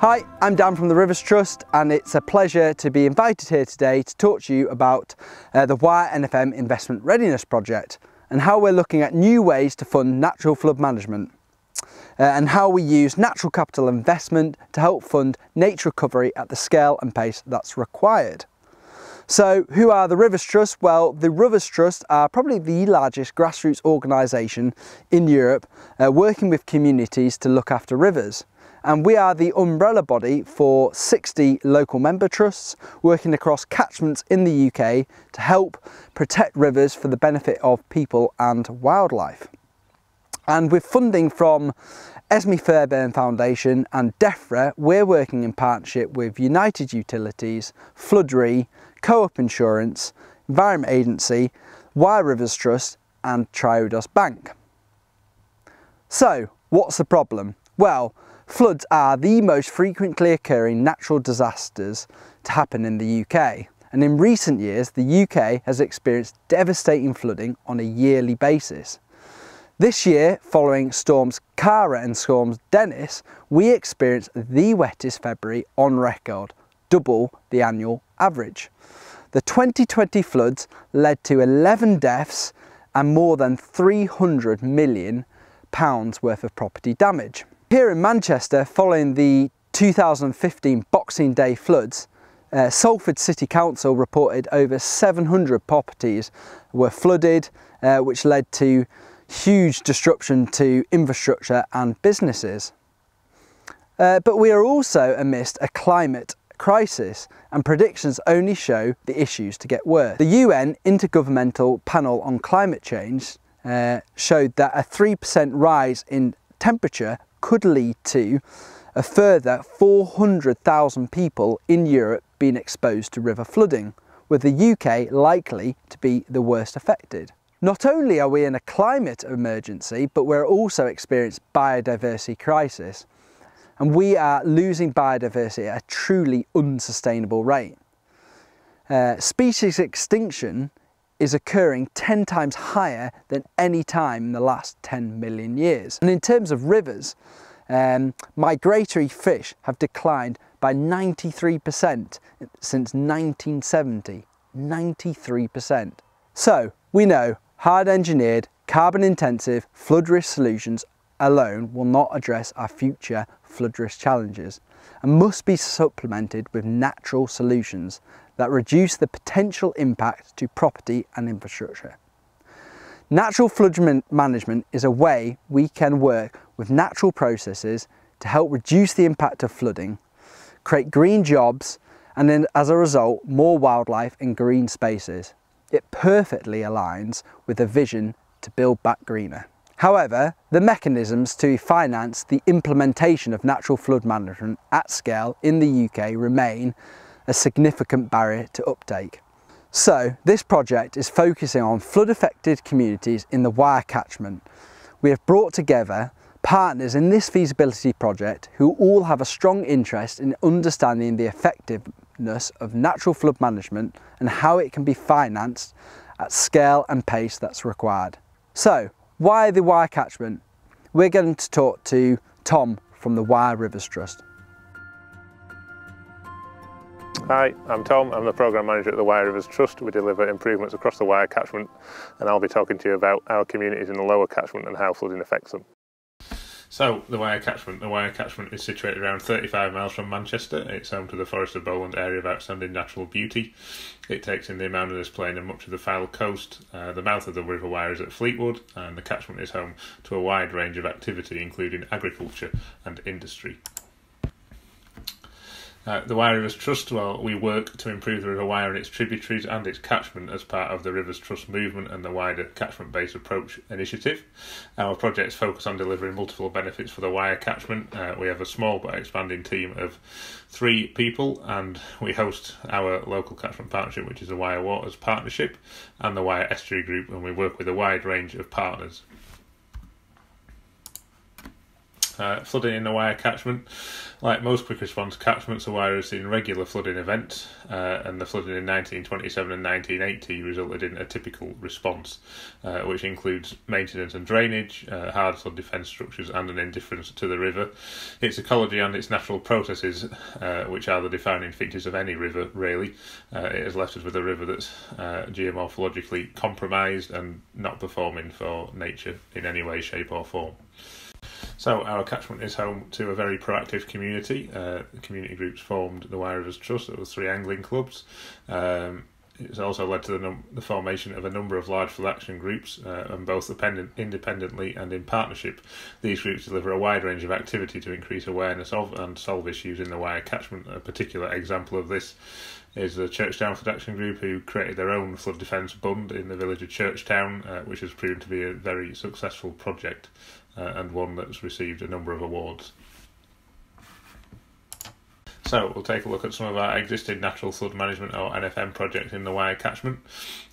Hi, I'm Dan from the Rivers Trust and it's a pleasure to be invited here today to talk to you about uh, the Wyre NFM Investment Readiness Project and how we're looking at new ways to fund natural flood management uh, and how we use natural capital investment to help fund nature recovery at the scale and pace that's required. So who are the Rivers Trust? Well, the Rivers Trust are probably the largest grassroots organisation in Europe uh, working with communities to look after rivers and we are the umbrella body for 60 local member trusts working across catchments in the UK to help protect rivers for the benefit of people and wildlife. And with funding from Esmée Fairbairn Foundation and DEFRA, we're working in partnership with United Utilities, Flood Re, Co-op Insurance, Environment Agency, Wyre Rivers Trust and Triodos Bank. So, what's the problem? Well, Floods are the most frequently occurring natural disasters to happen in the UK. And in recent years, the UK has experienced devastating flooding on a yearly basis. This year, following storms Ciara and storms Dennis, we experienced the wettest February on record, double the annual average. The 2020 floods led to 11 deaths and more than 300 million pounds worth of property damage. Here in Manchester, following the 2015 Boxing Day floods, uh, Salford City Council reported over 700 properties were flooded, uh, which led to huge disruption to infrastructure and businesses. Uh, but we are also amidst a climate crisis and predictions only show the issues to get worse. The UN Intergovernmental Panel on Climate Change uh, showed that a 3% rise in temperature could lead to a further 400,000 people in Europe being exposed to river flooding, with the UK likely to be the worst affected. Not only are we in a climate emergency, but we're also experiencing biodiversity crisis, and we are losing biodiversity at a truly unsustainable rate. Uh, species extinction is occurring 10 times higher than any time in the last 10 million years. And in terms of rivers, um, migratory fish have declined by 93% since 1970. 93%. So we know hard engineered, carbon intensive flood risk solutions alone will not address our future flood risk challenges and must be supplemented with natural solutions that reduce the potential impact to property and infrastructure. Natural flood management is a way we can work with natural processes to help reduce the impact of flooding, create green jobs, and then as a result, more wildlife in green spaces. It perfectly aligns with the vision to build back greener. However, the mechanisms to finance the implementation of natural flood management at scale in the UK remain a significant barrier to uptake. So this project is focusing on flood affected communities in the Wyre catchment. We have brought together partners in this feasibility project who all have a strong interest in understanding the effectiveness of natural flood management and how it can be financed at scale and pace that's required. So why the Wyre catchment? We're going to talk to Tom from the Wyre Rivers Trust. Hi, I'm Tom. I'm the Programme Manager at the Wyre Rivers Trust. We deliver improvements across the Wyre catchment and I'll be talking to you about our communities in the lower catchment and how flooding affects them. So, the Wyre catchment. The Wyre catchment is situated around 35 miles from Manchester. It's home to the Forest of Bowland area of outstanding natural beauty. It takes in the Amounderness Plain and much of the Fylde coast. Uh, the mouth of the River Wyre is at Fleetwood, and the catchment is home to a wide range of activity, including agriculture and industry. Uh, the Wyre Rivers Trust, well, we work to improve the River Wyre and its tributaries and its catchment as part of the Rivers Trust movement and the wider catchment based approach initiative. Our projects focus on delivering multiple benefits for the Wyre catchment. Uh, we have a small but expanding team of three people, and we host our local catchment partnership, which is the Wyre Waters Partnership, and the Wyre Estuary Group, and we work with a wide range of partners. Uh, flooding in the Wyre catchment. Like most quick response catchments, the Wyre has seen regular flooding events, uh, and the flooding in 1927 and 1980 resulted in a typical response, uh, which includes maintenance and drainage, uh, hard flood defence structures, and an indifference to the river. Its ecology and its natural processes, uh, which are the defining features of any river, really, uh, it has left us with a river that's geomorphologically compromised and not performing for nature in any way, shape, or form. So our catchment is home to a very proactive community. Uh, community groups formed the Rivers Trust. It was three angling clubs. Um, it's also led to the, num- the, formation of a number of large flood action groups, uh, and both dependent- independently and in partnership. These groups deliver a wide range of activity to increase awareness of and solve issues in the Wyre catchment. A particular example of this is the Churchtown Flood Action Group, who created their own flood defence bund in the village of Churchtown, uh, which has proven to be a very successful project uh, and one that's received a number of awards. So we'll take a look at some of our existing natural flood management or NFM projects in the Wyre catchment.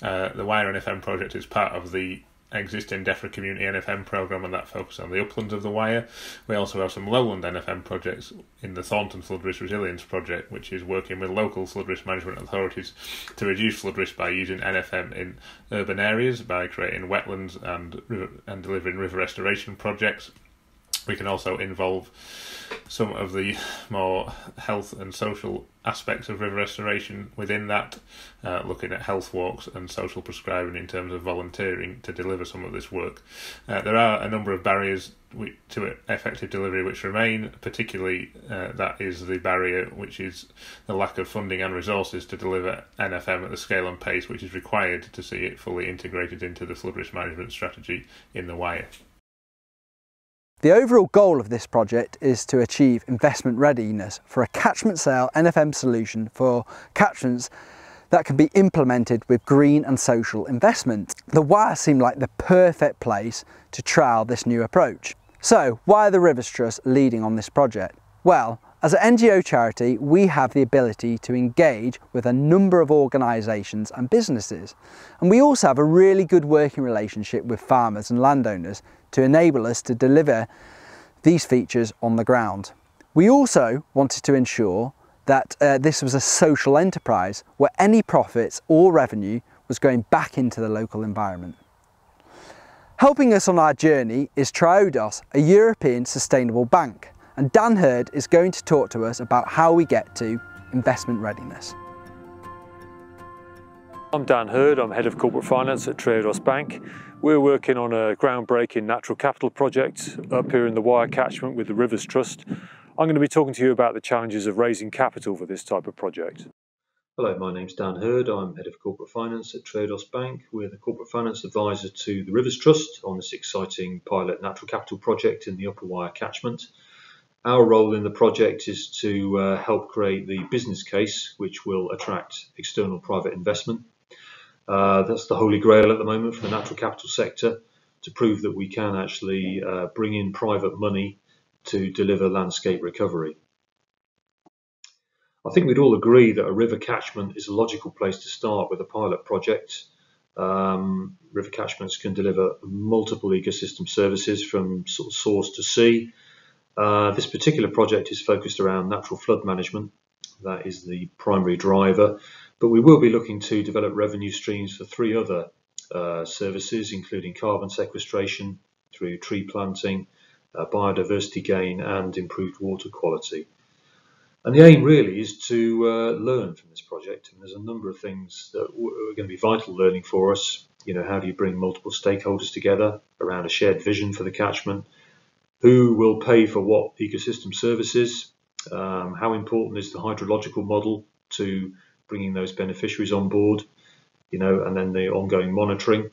Uh, the Wyre NFM project is part of the existing DEFRA Community NFM programme and that focuses on the uplands of the Wyre. We also have some lowland NFM projects in the Thornton Flood Risk Resilience Project, which is working with local flood risk management authorities to reduce flood risk by using NFM in urban areas by creating wetlands and, and delivering river restoration projects. We can also involve some of the more health and social aspects of river restoration within that, uh, looking at health walks and social prescribing in terms of volunteering to deliver some of this work. Uh, there are a number of barriers to effective delivery which remain, particularly uh, that is the barrier which is the lack of funding and resources to deliver NFM at the scale and pace which is required to see it fully integrated into the flood risk management strategy in the Wyre. The overall goal of this project is to achieve investment readiness for a catchment scale NFM solution for catchments that can be implemented with green and social investment. The Wyre seemed like the perfect place to trial this new approach. So why are the Rivers Trust leading on this project? Well, as an NGO charity, we have the ability to engage with a number of organisations and businesses. And we also have a really good working relationship with farmers and landowners to enable us to deliver these features on the ground. We also wanted to ensure that uh, this was a social enterprise where any profits or revenue was going back into the local environment. Helping us on our journey is Triodos, a European sustainable bank, and Dan Hurd is going to talk to us about how we get to investment readiness. I'm Dan Hurd, I'm Head of Corporate Finance at Triodos Bank. We're working on a groundbreaking natural capital project up here in the Wyre catchment with the Rivers Trust. I'm going to be talking to you about the challenges of raising capital for this type of project. Hello, my name's Dan Hurd. I'm Head of Corporate Finance at Triodos Bank. We're the Corporate Finance Advisor to the Rivers Trust on this exciting pilot natural capital project in the Upper Wyre catchment. Our role in the project is to uh, help create the business case which will attract external private investment uh, that's the holy grail at the moment for the natural capital sector to prove that we can actually uh, bring in private money to deliver landscape recovery. I think we'd all agree that a river catchment is a logical place to start with a pilot project. Um, river catchments can deliver multiple ecosystem services from sort of source to sea. Uh, this particular project is focused around natural flood management. That is the primary driver. But we will be looking to develop revenue streams for three other uh, services, including carbon sequestration through tree planting, uh, biodiversity gain, and improved water quality. And the aim really is to uh, learn from this project. And there's a number of things that are going to be vital learning for us. You know, how do you bring multiple stakeholders together around a shared vision for the catchment? Who will pay for what ecosystem services? Um, how important is the hydrological model to bringing those beneficiaries on board, you know, and then the ongoing monitoring.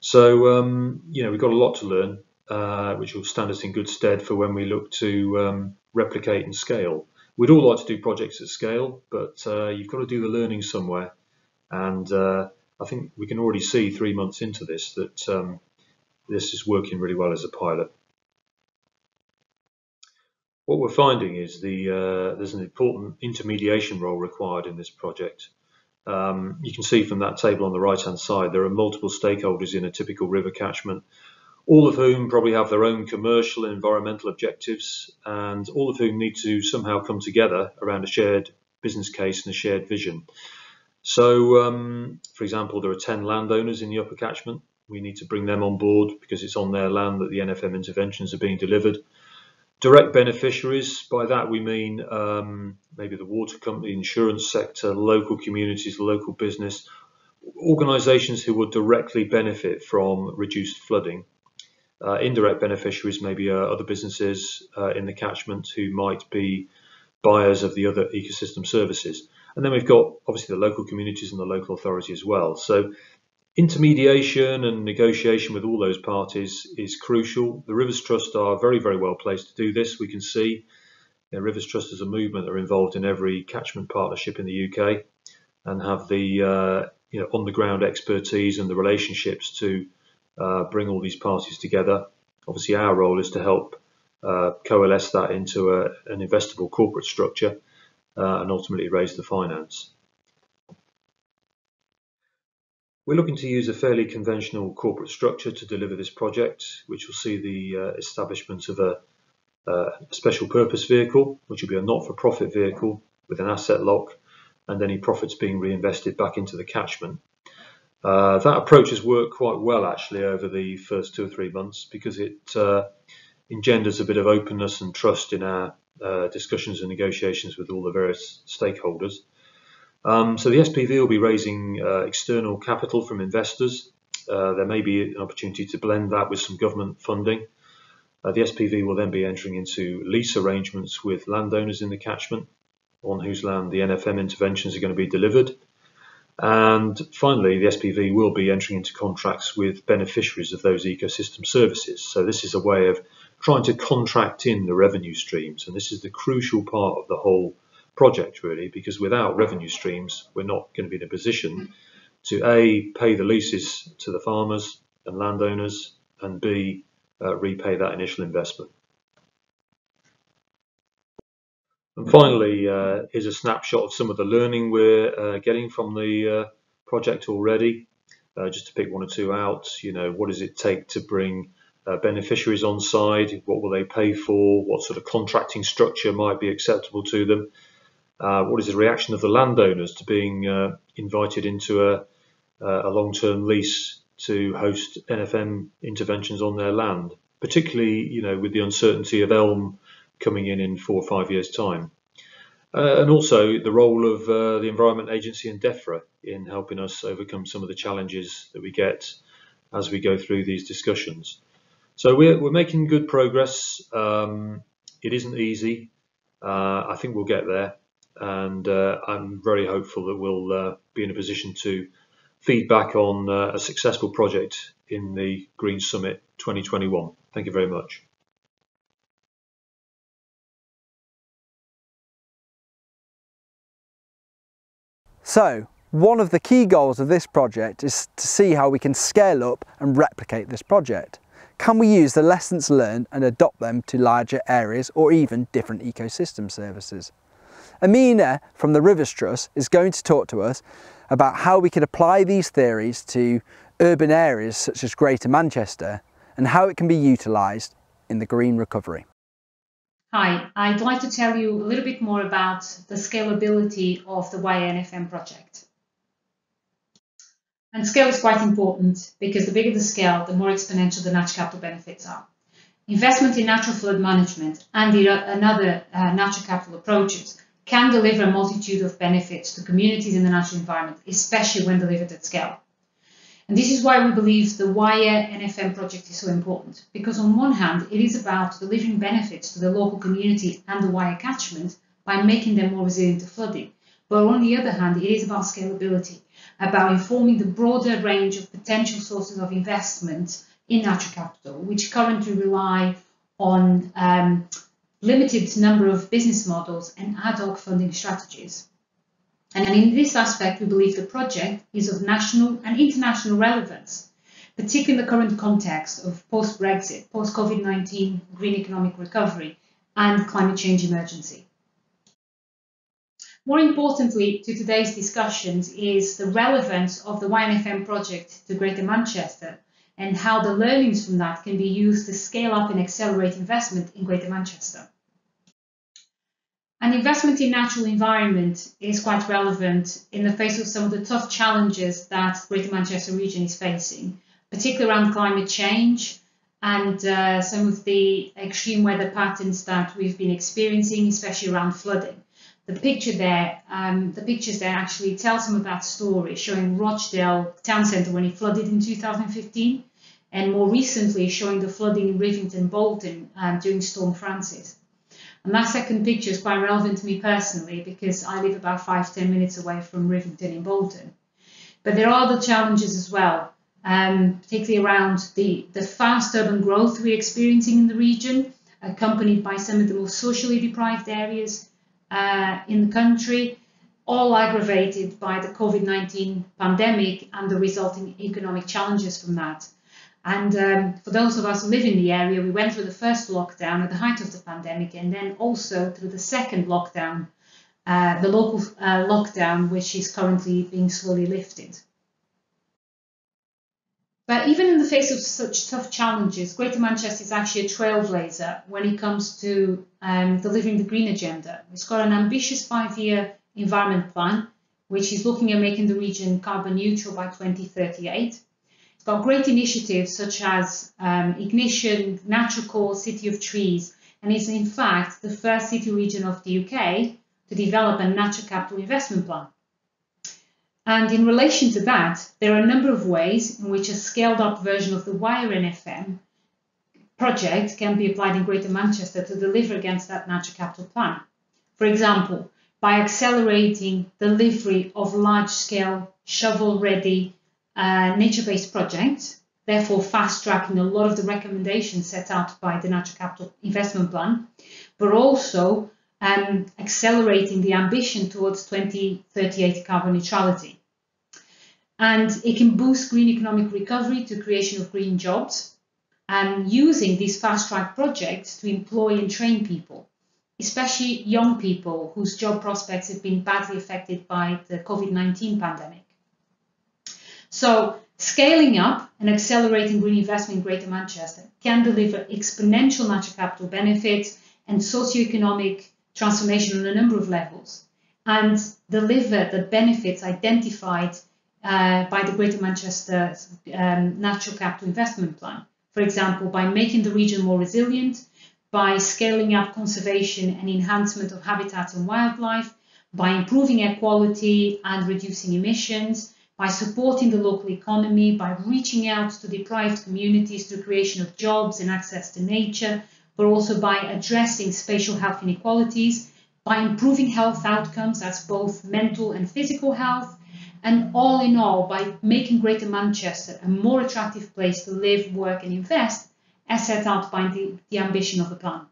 So, um, you know, we've got a lot to learn, uh, which will stand us in good stead for when we look to um, replicate and scale. We'd all like to do projects at scale, but uh, you've got to do the learning somewhere. And uh, I think we can already see three months into this that um, this is working really well as a pilot. What we're finding is the uh, there's an important intermediation role required in this project. Um, you can see from that table on the right hand side there are multiple stakeholders in a typical river catchment, all of whom probably have their own commercial and environmental objectives, and all of whom need to somehow come together around a shared business case and a shared vision. So, um, for example, there are 10 landowners in the upper catchment. We need to bring them on board because it's on their land that the NFM interventions are being delivered. Direct beneficiaries, by that we mean um, maybe the water company, insurance sector, local communities, local business, organisations who would directly benefit from reduced flooding. Uh, indirect beneficiaries, maybe uh, other businesses uh, in the catchment who might be buyers of the other ecosystem services. And then we've got obviously the local communities and the local authority as well. So intermediation and negotiation with all those parties is crucial. The Rivers Trust are very, very well placed to do this. We can see know, Rivers Trust as a movement that are involved in every catchment partnership in the UK and have the uh, you know on the ground expertise and the relationships to uh, bring all these parties together. Obviously, our role is to help uh, coalesce that into a, an investable corporate structure uh, and ultimately raise the finance. We're looking to use a fairly conventional corporate structure to deliver this project, which will see the uh, establishment of a, uh, special purpose vehicle, which will be a not-for-profit vehicle with an asset lock and any profits being reinvested back into the catchment. Uh, that approach has worked quite well actually over the first two or three months because it uh, engenders a bit of openness and trust in our uh, discussions and negotiations with all the various stakeholders. Um, so the SPV will be raising uh, external capital from investors. Uh, there may be an opportunity to blend that with some government funding. Uh, the SPV will then be entering into lease arrangements with landowners in the catchment on whose land the NFM interventions are going to be delivered. And finally, the SPV will be entering into contracts with beneficiaries of those ecosystem services. So this is a way of trying to contract in the revenue streams. And this is the crucial part of the whole project, really, because without revenue streams, we're not going to be in a position to A, pay the leases to the farmers and landowners, and B, uh, repay that initial investment. And finally, uh, here's a snapshot of some of the learning we're uh, getting from the uh, project already. Uh, just to pick one or two out, you know, what does it take to bring uh, beneficiaries on side, what will they pay for, what sort of contracting structure might be acceptable to them, uh, what is the reaction of the landowners to being uh, invited into a, uh, a long-term lease to host NFM interventions on their land, particularly you know with the uncertainty of Elm coming in in four or five years' time. Uh, and also the role of uh, the Environment Agency and DEFRA in helping us overcome some of the challenges that we get as we go through these discussions. So we're, we're making good progress. Um, it isn't easy. Uh, I think we'll get there. And uh, I'm very hopeful that we'll uh, be in a position to feedback on uh, a successful project in the Green Summit 2021. Thank you very much. So, one of the key goals of this project is to see how we can scale up and replicate this project. Can we use the lessons learned and adopt them to larger areas or even different ecosystem services? Amina from the Rivers Trust is going to talk to us about how we could apply these theories to urban areas such as Greater Manchester and how it can be utilised in the green recovery. Hi, I'd like to tell you a little bit more about the scalability of the YNFM project. And scale is quite important because the bigger the scale, the more exponential the natural capital benefits are. Investment in natural flood management and the, another uh, natural capital approaches can deliver a multitude of benefits to communities in the natural environment, especially when delivered at scale. And this is why we believe the Wyre NFM project is so important, because on one hand, it is about delivering benefits to the local community and the Wyre catchment by making them more resilient to flooding. But on the other hand, it is about scalability about informing the broader range of potential sources of investment in natural capital, which currently rely on um, limited number of business models and ad hoc funding strategies. And in this aspect, we believe the project is of national and international relevance, particularly in the current context of post-Brexit, post-COVID-19 green economic recovery and climate change emergency. More importantly to today's discussions is the relevance of the YNFM project to Greater Manchester and how the learnings from that can be used to scale up and accelerate investment in Greater Manchester. And investment in natural environment is quite relevant in the face of some of the tough challenges that Greater Manchester region is facing, particularly around climate change and uh, some of the extreme weather patterns that we've been experiencing, especially around flooding. The picture there, um, the pictures there actually tell some of that story, showing Rochdale town centre when it flooded in 2015, and more recently showing the flooding in Rivington Bolton um, during Storm Francis. And that second picture is quite relevant to me personally because I live about five, ten minutes away from Rivington in Bolton. But there are other challenges as well, um, particularly around the, the fast urban growth we're experiencing in the region, accompanied by some of the most socially deprived areas uh, in the country, all aggravated by the COVID-19 pandemic and the resulting economic challenges from that. And um, for those of us who live in the area, we went through the first lockdown at the height of the pandemic and then also through the second lockdown, uh, the local uh, lockdown, which is currently being slowly lifted. But even in the face of such tough challenges, Greater Manchester is actually a trailblazer when it comes to um, delivering the green agenda. It's got an ambitious five-year environment plan, which is looking at making the region carbon neutral by 2038 it's got great initiatives such as um, Ignition, Natural Course, City of Trees, and is in fact the first city region of the UK to develop a natural capital investment plan. And in relation to that, there are a number of ways in which a scaled up version of the Wyre NFM project can be applied in Greater Manchester to deliver against that natural capital plan. For example, by accelerating delivery of large scale shovel ready nature-based project, therefore fast-tracking a lot of the recommendations set out by the Natural Capital Investment Plan, but also um, accelerating the ambition towards 2038 carbon neutrality. And it can boost green economic recovery to creation of green jobs and using these fast-track projects to employ and train people, especially young people whose job prospects have been badly affected by the COVID-19 pandemic. So scaling up and accelerating green investment in Greater Manchester can deliver exponential natural capital benefits and socioeconomic transformation on a number of levels and deliver the benefits identified uh, by the Greater Manchester um, Natural Capital Investment Plan. For example, by making the region more resilient, by scaling up conservation and enhancement of habitat and wildlife, by improving air quality and reducing emissions, by supporting the local economy, by reaching out to deprived communities through creation of jobs and access to nature, but also by addressing spatial health inequalities, by improving health outcomes, as both mental and physical health, and all in all, by making Greater Manchester a more attractive place to live, work and invest, as set out by the, the ambition of the plan.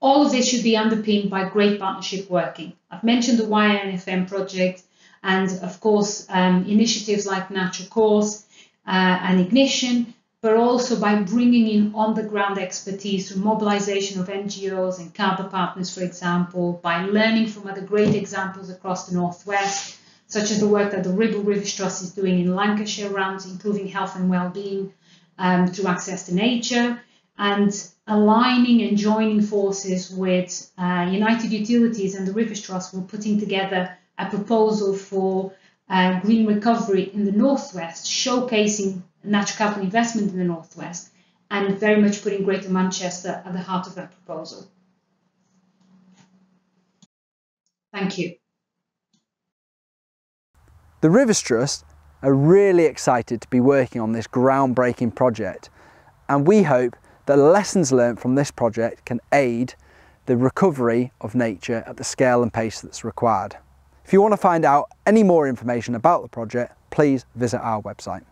All of this should be underpinned by great partnership working. I've mentioned the YNFM project, and of course um, initiatives like Natural Course uh, and Ignition, but also by bringing in on-the-ground expertise through mobilization of NGOs and carbon partners, for example, by learning from other great examples across the Northwest, such as the work that the Ribble Rivers Trust is doing in Lancashire around improving health and well-being um, through access to nature, and aligning and joining forces with uh, United Utilities and the Rivers Trust, we're putting together a proposal for uh, green recovery in the Northwest, showcasing natural capital investment in the Northwest, and very much putting Greater Manchester at the heart of that proposal. Thank you. The Rivers Trust are really excited to be working on this groundbreaking project, and we hope that lessons learned from this project can aid the recovery of nature at the scale and pace that's required. If you want to find out any more information about the project, please visit our website.